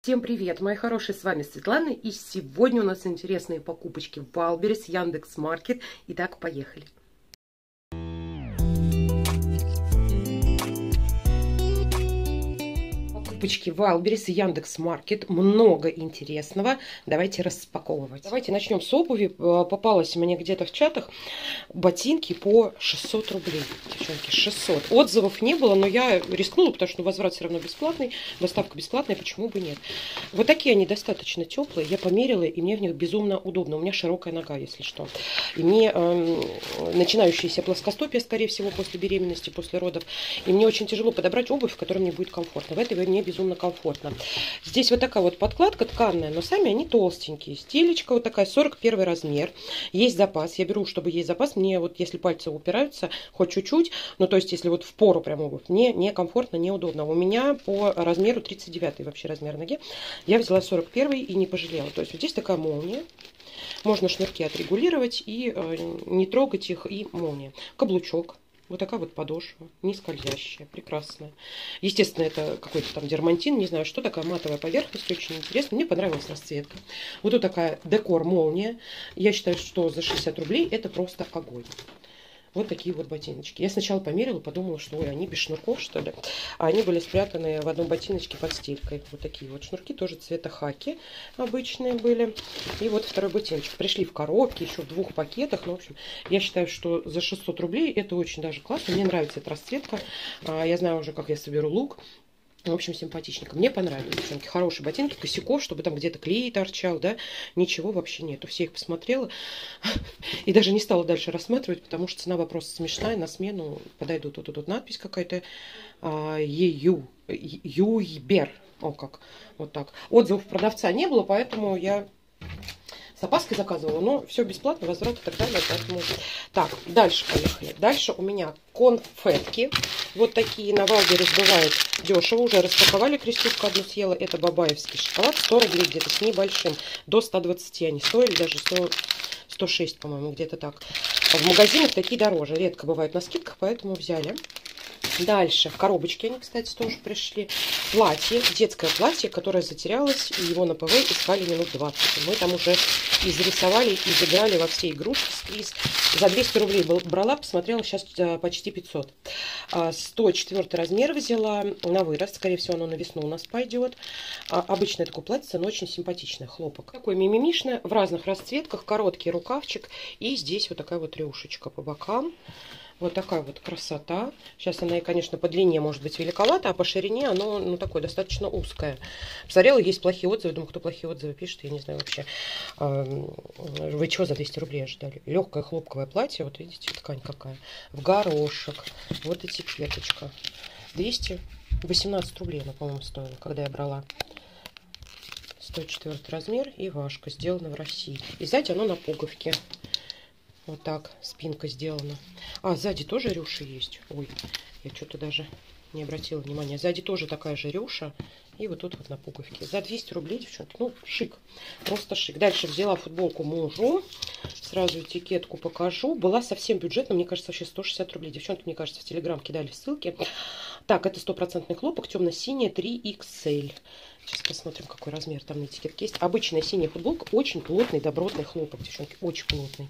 Всем привет, мои хорошие, с вами Светлана, и сегодня у нас интересные покупочки в Wildberries, Яндекс Маркет. Итак, поехали. Покупочки Wildberries и Яндекс Маркет. Много интересного. Давайте распаковывать. Давайте начнем с обуви. Э, попалось мне где-то в чатах ботинки по 600 рублей. Девчонки, 600. Отзывов не было, но я рискнула, потому что возврат все равно бесплатный. Доставка бесплатная, почему бы нет. Вот такие они достаточно теплые. Я померила, и мне в них безумно удобно. У меня широкая нога, если что. И мне э, начинающаяся плоскостопие, скорее всего, после беременности, после родов. И мне очень тяжело подобрать обувь, в которой мне будет комфортно. В этой мне безумно комфортно. Здесь вот такая вот подкладка тканная, но сами они толстенькие. Стелечка вот такая, 41 размер. Есть запас. Я беру, чтобы есть запас. Мне вот если пальцы упираются, хоть чуть-чуть, ну то есть если вот в пору прям обувь, мне некомфортно, неудобно. У меня по размеру 39 вообще размер ноги. Я взяла 41 и не пожалела. То есть вот здесь такая молния. Можно шнурки отрегулировать и э, не трогать их, и молния. Каблучок вот такая вот подошва, не скользящая, прекрасная. Естественно, это какой-то там дермантин, не знаю, что такая матовая поверхность, очень интересно. Мне понравилась расцветка. Вот тут такая декор молния. Я считаю, что за 60 рублей это просто огонь. Вот такие вот ботиночки. Я сначала померила, подумала, что ой, они без шнурков, что ли. А они были спрятаны в одном ботиночке под стелькой. Вот такие вот шнурки, тоже цвета хаки обычные были. И вот второй ботиночек. Пришли в коробке, еще в двух пакетах. Ну, в общем, я считаю, что за 600 рублей это очень даже классно. Мне нравится эта расцветка. А, я знаю уже, как я соберу лук. В общем, симпатичненько. Мне понравились, девчонки. Хорошие ботинки, косяков, чтобы там где-то клей торчал, да. Ничего вообще нету. Все их посмотрела. И даже не стала дальше рассматривать, потому что цена вопроса смешная. На смену подойдут. Вот тут надпись какая-то. А, Ею. Юйбер. О, как. Вот так. Отзывов продавца не было, поэтому я с опаской заказывала, но все бесплатно, возврат и так далее. Поэтому... Так, дальше поехали. Дальше у меня конфетки. Вот такие на Wildberries бывают дешево. Уже распаковали, Крестюшка одну съела. Это бабаевский шоколад. 100 рублей где-то с небольшим. До 120 они стоили, даже 100, 106, по-моему, где-то так. В магазинах такие дороже. Редко бывают на скидках, поэтому взяли. Дальше, в коробочке они, кстати, тоже пришли. Платье, детское платье, которое затерялось, и его на ПВ искали минут 20. Мы там уже изрисовали, изыграли во все игрушки сквиз. За 200 рублей брала, посмотрела, сейчас э, почти 500. 104 а, размер взяла на вырост, скорее всего, оно на весну у нас пойдет. А, обычное такое платье, но очень симпатичное, хлопок. Такое мимимишное, в разных расцветках, короткий рукавчик, и здесь вот такая вот рюшечка по бокам. Вот такая вот красота. Сейчас она, конечно, по длине может быть великовата, а по ширине оно, ну, такое достаточно узкое. Посмотрела, есть плохие отзывы. Думаю, кто плохие отзывы пишет, я не знаю вообще. Вы чего за 200 рублей ожидали? Легкое хлопковое платье, вот видите, ткань какая. В горошек. Вот этикеточка. 218 рублей она, по-моему, стоила, когда я брала. 104 размер и важка, сделана в России. И сзади оно на пуговке. Вот так спинка сделана. А, сзади тоже рюша есть. Ой, я что-то даже не обратила внимания. Сзади тоже такая же рюша. И вот тут вот на пуговке. За 200 рублей, девчонки. Ну, шик. Просто шик. Дальше взяла футболку мужу. Сразу этикетку покажу. Была совсем бюджетная. Мне кажется, вообще 160 рублей. Девчонки, мне кажется, в Телеграм кидали ссылки. Так, это стопроцентный хлопок. Темно-синий 3XL. Сейчас посмотрим, какой размер там на этикетке есть. Обычная синяя футболка, очень плотный, добротный хлопок, девчонки, очень плотный.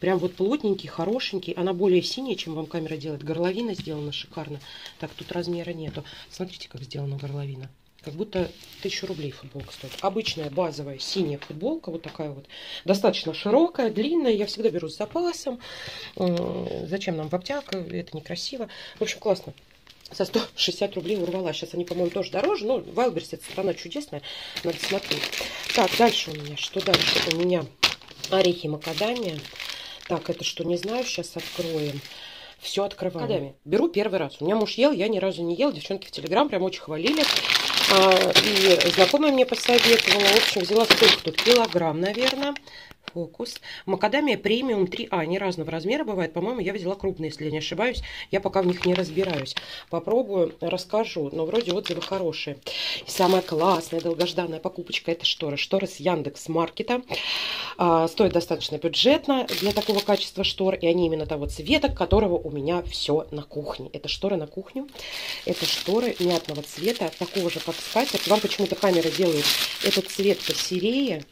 Прям вот плотненький, хорошенький. Она более синяя, чем вам камера делает. Горловина сделана шикарно. Так, тут размера нету. Смотрите, как сделана горловина. Как будто тысячу рублей футболка стоит. Обычная базовая синяя футболка, вот такая вот. Достаточно широкая, длинная. Я всегда беру с запасом. Зачем нам в обтяг? Это некрасиво. В общем, классно за 160 рублей урвала. Сейчас они, по-моему, тоже дороже. Но Вайлберс это страна чудесная. Надо смотреть. Так, дальше у меня. Что дальше? У меня орехи макадамия. Так, это что, не знаю. Сейчас откроем. Все открываем. Макадамия. Беру первый раз. У меня муж ел, я ни разу не ел. Девчонки в Телеграм прям очень хвалили. А, и знакомая мне посоветовала. В общем, взяла сколько тут? Килограмм, наверное фокус. Макадамия премиум 3А. Они разного размера бывают. По-моему, я взяла крупные, если я не ошибаюсь. Я пока в них не разбираюсь. Попробую, расскажу. Но вроде отзывы хорошие. И самая классная, долгожданная покупочка это шторы. Шторы с Яндекс Маркета. А, стоит достаточно бюджетно для такого качества штор. И они именно того цвета, которого у меня все на кухне. Это шторы на кухню. Это шторы мятного цвета, такого же, как скатерть. Вам почему-то камера делает этот цвет посерее.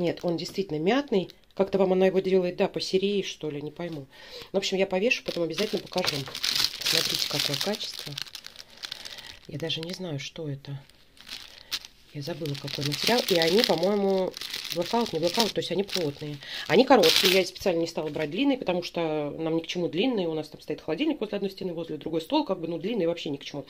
Нет, он действительно мятный. Как-то камера его делает, да, посерее, что ли, не пойму. В общем, я повешу, потом обязательно покажу. Смотрите, какое качество. Я даже не знаю, что это. Я забыла, какой материал. И они, по-моему, blackout, не blackout, то есть они плотные. Они короткие, я специально не стала брать длинные, потому что нам ни к чему длинные. У нас там стоит холодильник возле одной стены, возле другой стол, как бы, ну, длинные вообще ни к чему.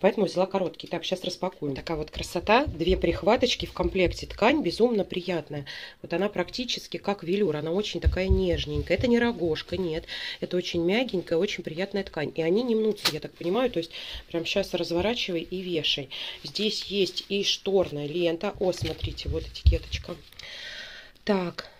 Поэтому взяла короткие. Так, сейчас распакуем. Такая вот красота. Две прихваточки в комплекте. Ткань безумно приятная. Вот она практически как велюр. Она очень такая нежненькая. Это не рогожка, нет. Это очень мягенькая, очень приятная ткань. И они не мнутся, я так понимаю. То есть прям сейчас разворачивай и вешай. Здесь есть и шторная лента. О, смотрите, вот этикеточка. Так.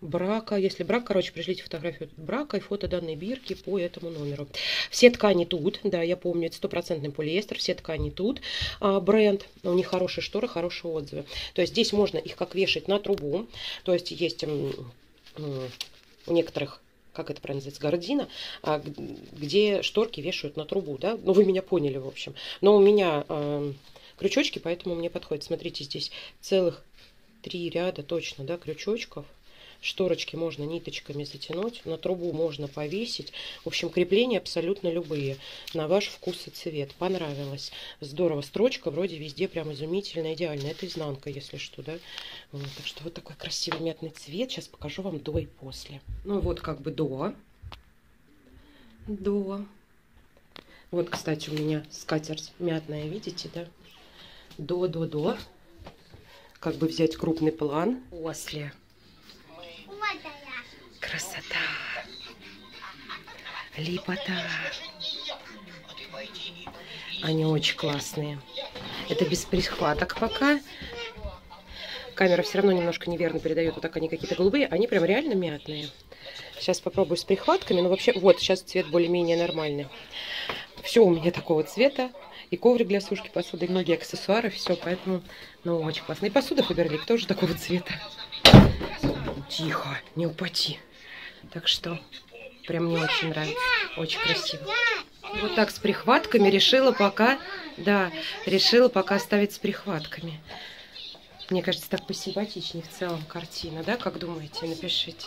Брака. Если брак, короче, пришлите фотографию брака и фото данной бирки по этому номеру. Все ткани тут. Да, я помню, это стопроцентный полиэстер. Все ткани тут. А, бренд. У них хорошие шторы, хорошие отзывы. То есть здесь можно их как вешать на трубу. То есть есть у некоторых как это правильно называется, гордина, а, где шторки вешают на трубу, да, ну вы меня поняли, в общем. Но у меня э, крючочки, поэтому мне подходит. Смотрите, здесь целых три ряда точно, да, крючочков. Шторочки можно ниточками затянуть, на трубу можно повесить. В общем, крепления абсолютно любые, на ваш вкус и цвет. Понравилось. Здорово. Строчка вроде везде прям изумительно, идеально. Это изнанка, если что, да. Вот, так что вот такой красивый мятный цвет. Сейчас покажу вам до и после. Ну вот как бы до. До. Вот, кстати, у меня скатерть мятная, видите, да? До, до, до как бы взять крупный план после. Красота. Липота. Они очень классные. Это без прихваток пока. Камера все равно немножко неверно передает. Вот так они какие-то голубые. Они прям реально мятные. Сейчас попробую с прихватками. Но вообще, вот, сейчас цвет более-менее нормальный. Все у меня такого цвета и коврик для сушки посуды, и многие аксессуары, все, поэтому, ну, очень классно. И посуда Фаберлик тоже такого цвета. Тихо, не упади. Так что, прям мне очень нравится, очень красиво. Вот так с прихватками решила пока, да, решила пока оставить с прихватками. Мне кажется, так посимпатичнее в целом картина, да, как думаете? Напишите.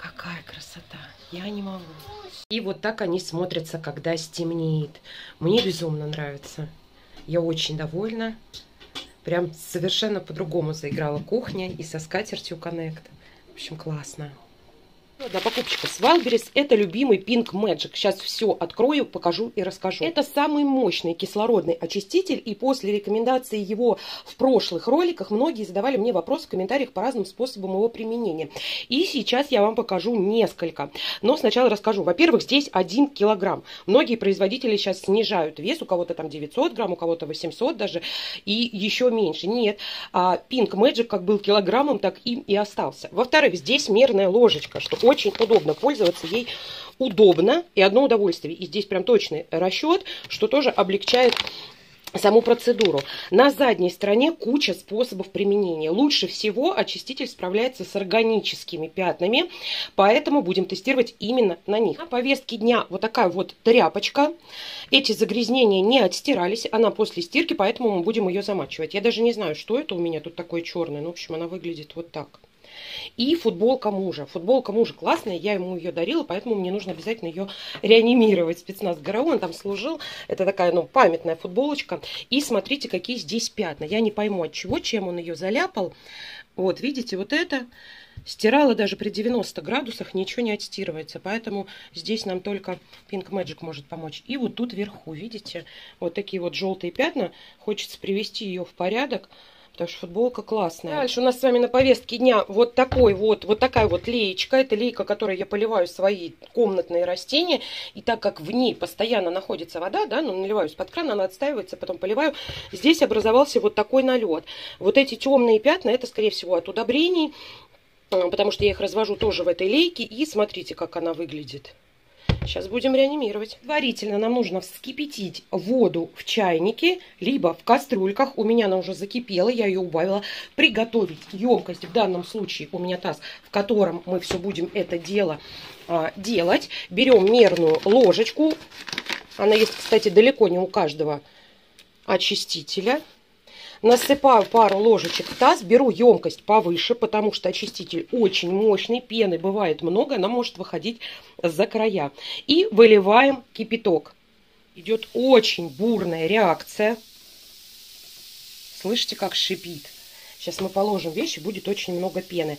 Какая красота! Я не могу. И вот так они смотрятся, когда стемнеет. Мне безумно нравится. Я очень довольна. Прям совершенно по-другому заиграла кухня и со скатертью Connect. В общем, классно. Одна покупочка с Wildberries. Это любимый Pink Magic. Сейчас все открою, покажу и расскажу. Это самый мощный кислородный очиститель. И после рекомендации его в прошлых роликах многие задавали мне вопросы в комментариях по разным способам его применения. И сейчас я вам покажу несколько. Но сначала расскажу. Во-первых, здесь 1 килограмм. Многие производители сейчас снижают вес. У кого-то там 900 грамм, у кого-то 800 даже. И еще меньше. Нет. А Pink Magic как был килограммом, так им и остался. Во-вторых, здесь мерная ложечка, что очень удобно пользоваться ей удобно и одно удовольствие. И здесь прям точный расчет, что тоже облегчает саму процедуру. На задней стороне куча способов применения. Лучше всего очиститель справляется с органическими пятнами, поэтому будем тестировать именно на них. На повестке дня вот такая вот тряпочка. Эти загрязнения не отстирались, она после стирки, поэтому мы будем ее замачивать. Я даже не знаю, что это у меня тут такое черное, но в общем она выглядит вот так. И футболка мужа. Футболка мужа классная, я ему ее дарила, поэтому мне нужно обязательно ее реанимировать. Спецназ ГРУ, он там служил. Это такая, ну, памятная футболочка. И смотрите, какие здесь пятна. Я не пойму, от чего, чем он ее заляпал. Вот, видите, вот это стирала даже при 90 градусах, ничего не отстирывается. Поэтому здесь нам только Pink Magic может помочь. И вот тут вверху, видите, вот такие вот желтые пятна. Хочется привести ее в порядок потому что футболка классная. Дальше у нас с вами на повестке дня вот такой вот, вот такая вот леечка. Это лейка, которой я поливаю свои комнатные растения. И так как в ней постоянно находится вода, да, ну, наливаю из-под крана, она отстаивается, потом поливаю. Здесь образовался вот такой налет. Вот эти темные пятна, это, скорее всего, от удобрений, э, потому что я их развожу тоже в этой лейке. И смотрите, как она выглядит. Сейчас будем реанимировать. Предварительно нам нужно вскипятить воду в чайнике, либо в кастрюльках. У меня она уже закипела, я ее убавила. Приготовить емкость, в данном случае у меня таз, в котором мы все будем это дело а, делать. Берем мерную ложечку. Она есть, кстати, далеко не у каждого очистителя. Насыпаю пару ложечек в таз, беру емкость повыше, потому что очиститель очень мощный, пены бывает много, она может выходить за края. И выливаем кипяток. Идет очень бурная реакция. Слышите, как шипит? Сейчас мы положим вещи, будет очень много пены.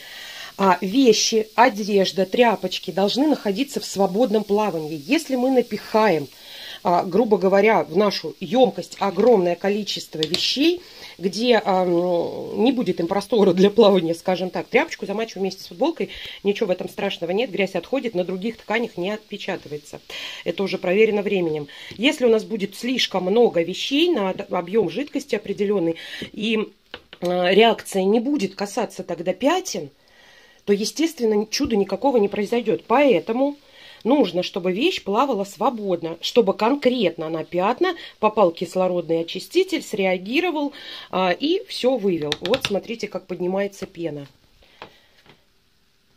А вещи, одежда, тряпочки должны находиться в свободном плавании. Если мы напихаем а, грубо говоря, в нашу емкость огромное количество вещей, где а, не будет им простора для плавания, скажем так. Тряпочку замачиваю вместе с футболкой, ничего в этом страшного нет, грязь отходит, на других тканях не отпечатывается. Это уже проверено временем. Если у нас будет слишком много вещей на объем жидкости определенный, и а, реакция не будет касаться тогда пятен, то, естественно, чуда никакого не произойдет. Поэтому Нужно, чтобы вещь плавала свободно, чтобы конкретно на пятна попал кислородный очиститель, среагировал а, и все вывел. Вот смотрите, как поднимается пена.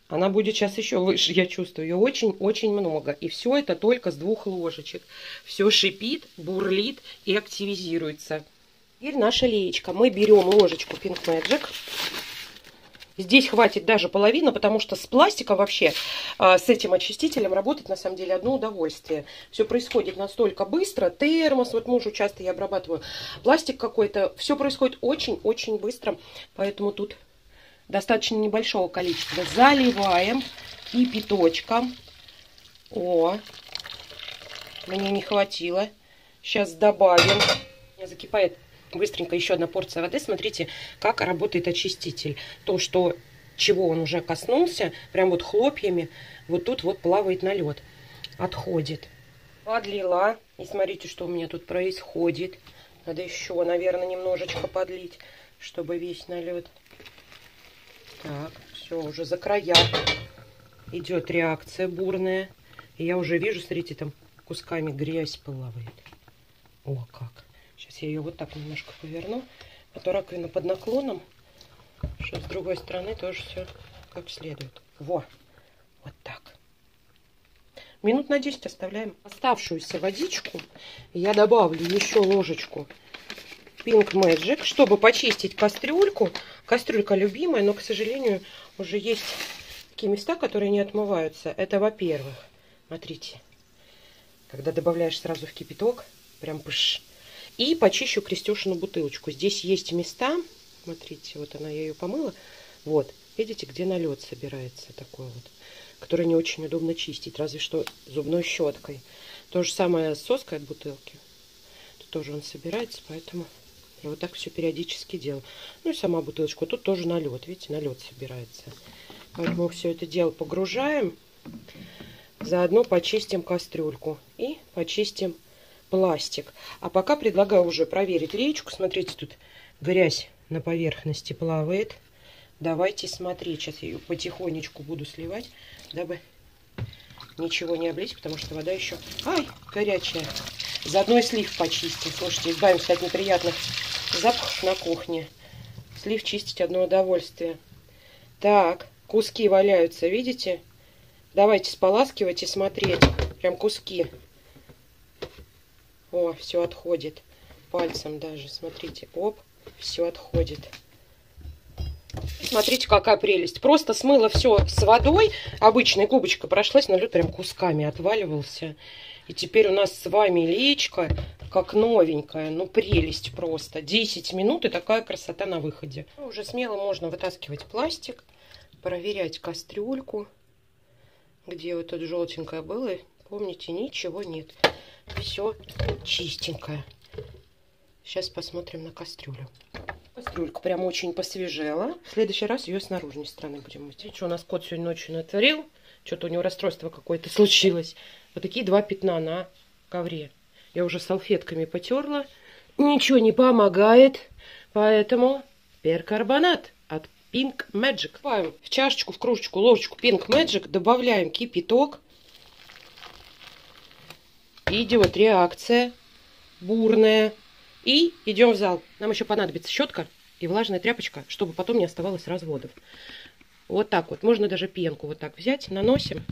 Она будет сейчас еще выше, я чувствую. Ее очень-очень много. И все это только с двух ложечек. Все шипит, бурлит и активизируется. Теперь наша леечка. Мы берем ложечку Pink Magic. Здесь хватит даже половина, потому что с пластиком вообще, а, с этим очистителем работать на самом деле одно удовольствие. Все происходит настолько быстро. Термос, вот мужу часто я обрабатываю. Пластик какой-то. Все происходит очень-очень быстро. Поэтому тут достаточно небольшого количества. Заливаем кипяточком. О, мне не хватило. Сейчас добавим. Закипает быстренько еще одна порция воды. Смотрите, как работает очиститель. То, что чего он уже коснулся, прям вот хлопьями, вот тут вот плавает налет, отходит. Подлила. И смотрите, что у меня тут происходит. Надо еще, наверное, немножечко подлить, чтобы весь налет. Так, все, уже за края идет реакция бурная. И я уже вижу, смотрите, там кусками грязь плавает. О, как. Сейчас я ее вот так немножко поверну. А то раковина под наклоном, чтобы с другой стороны тоже все как следует. Во, вот так. Минут на 10 оставляем оставшуюся водичку. Я добавлю еще ложечку Pink Magic, чтобы почистить кастрюльку. Кастрюлька любимая, но, к сожалению, уже есть такие места, которые не отмываются. Это, во-первых, смотрите, когда добавляешь сразу в кипяток, прям пыш, и почищу крестешину бутылочку. Здесь есть места, смотрите, вот она, я ее помыла. Вот, видите, где налет собирается такой вот, который не очень удобно чистить, разве что зубной щеткой. То же самое с соской от бутылки. Тут тоже он собирается, поэтому я вот так все периодически делаю. Ну и сама бутылочка. Тут тоже налет, видите, налет собирается. Поэтому все это дело погружаем. Заодно почистим кастрюльку и почистим пластик. А пока предлагаю уже проверить речку. Смотрите, тут грязь на поверхности плавает. Давайте смотреть. Сейчас я ее потихонечку буду сливать, дабы ничего не облить, потому что вода еще... Ай, горячая. Заодно и слив почистим. Слушайте, избавимся от неприятных запахов на кухне. Слив чистить одно удовольствие. Так, куски валяются, видите? Давайте споласкивать и смотреть. Прям куски. О, все отходит. Пальцем даже, смотрите, оп, все отходит. Смотрите, какая прелесть. Просто смыла все с водой. Обычной губочкой прошлась, но лед прям кусками отваливался. И теперь у нас с вами личка как новенькая. Ну, прелесть просто. 10 минут и такая красота на выходе. Уже смело можно вытаскивать пластик, проверять кастрюльку, где вот тут желтенькое было. Помните, ничего нет. Все чистенькое. Сейчас посмотрим на кастрюлю. Кастрюлька прям очень посвежела. В следующий раз ее с наружной стороны будем мыть. Что у нас кот сегодня ночью натворил? Что-то у него расстройство какое-то случилось. Вот такие два пятна на ковре. Я уже салфетками потерла. Ничего не помогает. Поэтому перкарбонат от Pink Magic. В чашечку, в кружечку, ложечку Pink Magic добавляем кипяток. Идет реакция бурная. И идем в зал. Нам еще понадобится щетка и влажная тряпочка, чтобы потом не оставалось разводов. Вот так вот. Можно даже пенку вот так взять, наносим.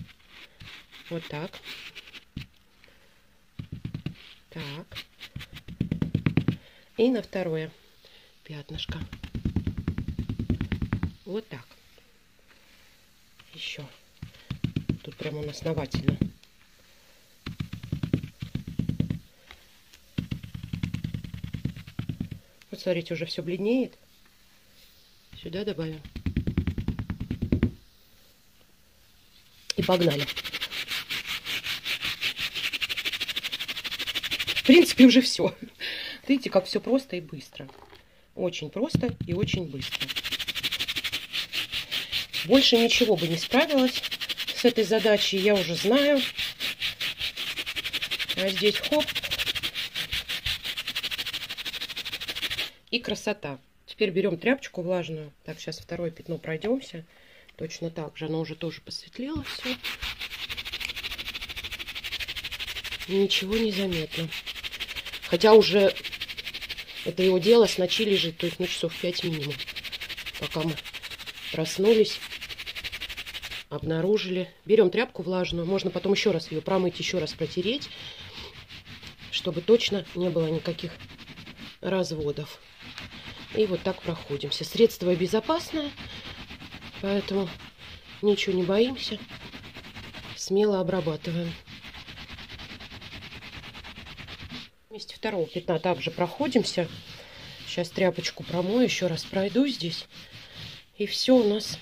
Вот так. Так. И на второе пятнышко. Вот так. Еще. Тут прямо он основательно. Смотрите, уже все бледнеет. Сюда добавим. И погнали. В принципе, уже все. Видите, как все просто и быстро. Очень просто и очень быстро. Больше ничего бы не справилась с этой задачей, я уже знаю. А здесь хоп. И красота. Теперь берем тряпочку влажную. Так, сейчас второе пятно пройдемся. Точно так же. Оно уже тоже посветлело все. Ничего не заметно. Хотя уже это его дело с ночи лежит, то есть ну часов 5 минимум. Пока мы проснулись, обнаружили. Берем тряпку влажную, можно потом еще раз ее промыть, еще раз протереть, чтобы точно не было никаких разводов. И вот так проходимся. Средство безопасное, поэтому ничего не боимся. Смело обрабатываем. Вместе второго пятна также проходимся. Сейчас тряпочку промою, еще раз пройду здесь. И все у нас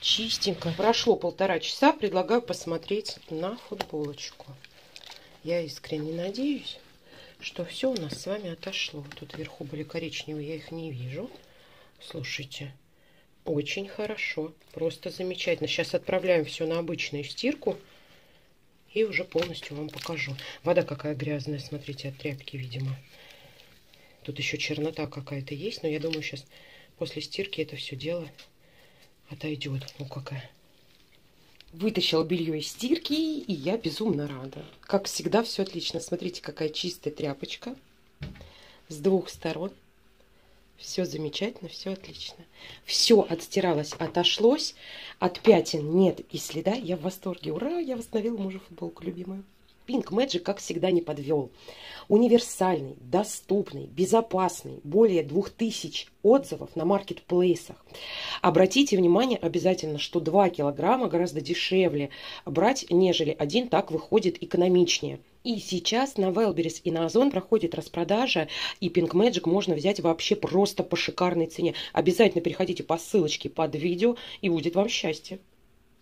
чистенько. Прошло полтора часа, предлагаю посмотреть на футболочку. Я искренне надеюсь, что все у нас с вами отошло. Тут вверху были коричневые, я их не вижу. Слушайте, очень хорошо, просто замечательно. Сейчас отправляем все на обычную стирку. И уже полностью вам покажу. Вода какая грязная, смотрите, от тряпки, видимо. Тут еще чернота какая-то есть, но я думаю, сейчас после стирки это все дело отойдет. Ну, какая. Вытащила белье из стирки, и я безумно рада. Как всегда, все отлично. Смотрите, какая чистая тряпочка с двух сторон. Все замечательно, все отлично. Все отстиралось, отошлось. От пятен нет и следа. Я в восторге. Ура, я восстановила мужу футболку любимую. Pink Magic, как всегда, не подвел. Универсальный, доступный, безопасный, более 2000 отзывов на маркетплейсах. Обратите внимание обязательно, что 2 килограмма гораздо дешевле брать, нежели один, так выходит экономичнее. И сейчас на Wildberries и на Озон проходит распродажа, и Pink Magic можно взять вообще просто по шикарной цене. Обязательно переходите по ссылочке под видео, и будет вам счастье.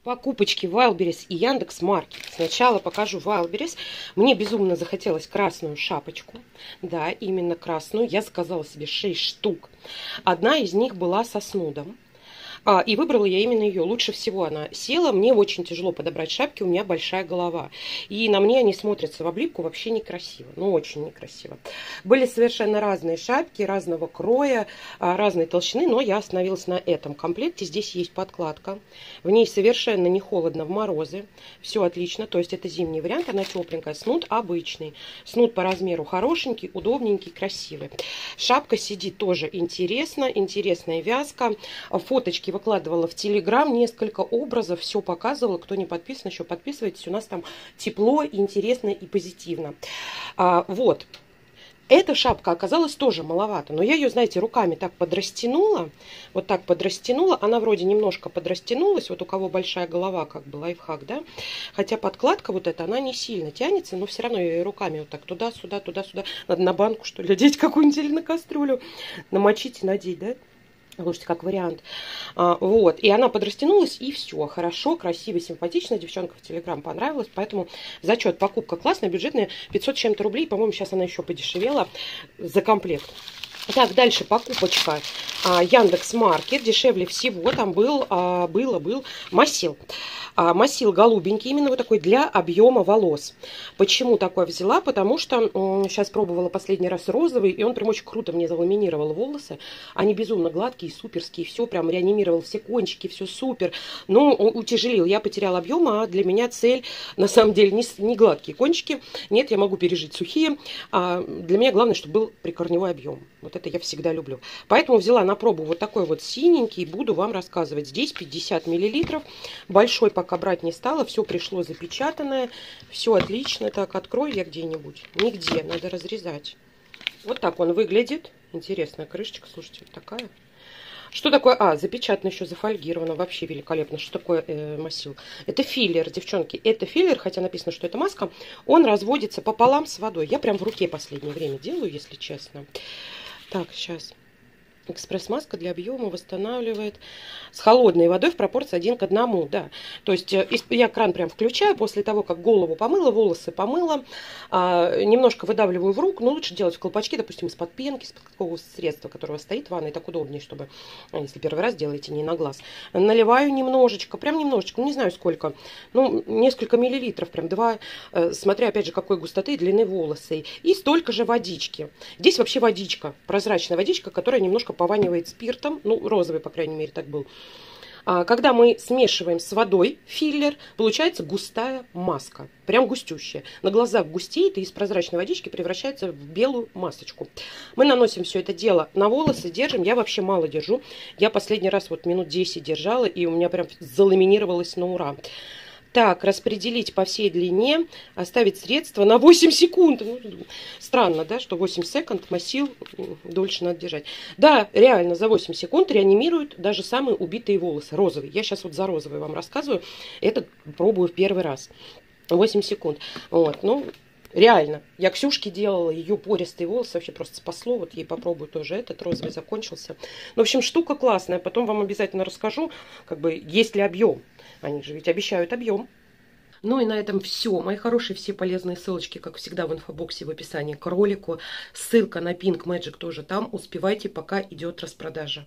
Покупочки Wildberries и Яндекс Маркет. Сначала покажу Wildberries. Мне безумно захотелось красную шапочку. Да, именно красную. Я заказала себе 6 штук. Одна из них была со снудом. А, и выбрала я именно ее. Лучше всего она села. Мне очень тяжело подобрать шапки, у меня большая голова. И на мне они смотрятся в облипку вообще некрасиво. Ну, очень некрасиво. Были совершенно разные шапки, разного кроя, а, разной толщины, но я остановилась на этом комплекте. Здесь есть подкладка. В ней совершенно не холодно в морозы. Все отлично. То есть это зимний вариант, она тепленькая. Снуд обычный. Снуд по размеру хорошенький, удобненький, красивый. Шапка сидит тоже интересно. Интересная вязка. Фоточки выкладывала в Телеграм несколько образов, все показывала. Кто не подписан, еще подписывайтесь. У нас там тепло, интересно и позитивно. А, вот. Эта шапка оказалась тоже маловато, но я ее, знаете, руками так подрастянула, вот так подрастянула, она вроде немножко подрастянулась, вот у кого большая голова, как бы лайфхак, да, хотя подкладка вот эта, она не сильно тянется, но все равно я ее руками вот так туда-сюда, туда-сюда, надо на банку, что ли, одеть какую-нибудь или на кастрюлю, намочить и надеть, да, Слушайте, как вариант. А, вот. И она подрастянулась, и все. Хорошо, красиво, симпатично. Девчонка в Телеграм понравилась. Поэтому зачет. Покупка классная, бюджетная. 500 чем-то рублей. По-моему, сейчас она еще подешевела за комплект. Так, дальше покупочка а, Яндекс Маркет. Дешевле всего. Там был, а, было, был масел. А масил голубенький, именно вот такой для объема волос. Почему такой взяла? Потому что сейчас пробовала последний раз розовый, и он прям очень круто мне заламинировал волосы. Они безумно гладкие, суперские, все прям реанимировал, все кончики, все супер. Ну, утяжелил, я потеряла объем, а для меня цель, на самом деле, не, не гладкие кончики. Нет, я могу пережить сухие. А для меня главное, чтобы был прикорневой объем. Вот это я всегда люблю. Поэтому взяла на пробу вот такой вот синенький, буду вам рассказывать. Здесь 50 миллилитров. Большой пока брать не стала, все пришло запечатанное, все отлично. Так, открою я где-нибудь? Нигде, надо разрезать. Вот так он выглядит. Интересная крышечка, слушайте, вот такая. Что такое? А, запечатано еще, зафольгировано. Вообще великолепно. Что такое э, масил? Это филлер, девчонки. Это филлер, хотя написано, что это маска. Он разводится пополам с водой. Я прям в руке последнее время делаю, если честно. Так, сейчас. Экспресс-маска для объема восстанавливает с холодной водой в пропорции 1 к 1, да. То есть э, я кран прям включаю после того, как голову помыла, волосы помыла, а, немножко выдавливаю в руку, но лучше делать в колпачке, допустим, из-под пенки, из-под какого средства, которого стоит в ванной, так удобнее, чтобы, а, если первый раз делаете, не на глаз. Наливаю немножечко, прям немножечко, не знаю сколько, ну несколько миллилитров, прям два, э, смотря опять же какой густоты и длины волосы. И столько же водички. Здесь вообще водичка, прозрачная водичка, которая немножко пованивает спиртом, ну, розовый, по крайней мере, так был. А, когда мы смешиваем с водой филлер, получается густая маска, прям густющая. На глазах густеет и из прозрачной водички превращается в белую масочку. Мы наносим все это дело на волосы, держим. Я вообще мало держу. Я последний раз вот минут 10 держала, и у меня прям заламинировалось на ура. Так, распределить по всей длине, оставить средства на 8 секунд. Ну, странно, да, что 8 секунд массил дольше надо держать. Да, реально, за 8 секунд реанимируют даже самые убитые волосы. Розовый. Я сейчас вот за розовый вам рассказываю. Это пробую в первый раз. 8 секунд. Вот, ну, Реально. Я Ксюшке делала ее пористые волосы, вообще просто спасло. Вот ей попробую тоже этот розовый закончился. Ну, в общем, штука классная. Потом вам обязательно расскажу, как бы, есть ли объем. Они же ведь обещают объем. Ну и на этом все. Мои хорошие, все полезные ссылочки, как всегда, в инфобоксе в описании к ролику. Ссылка на Pink Magic тоже там. Успевайте, пока идет распродажа.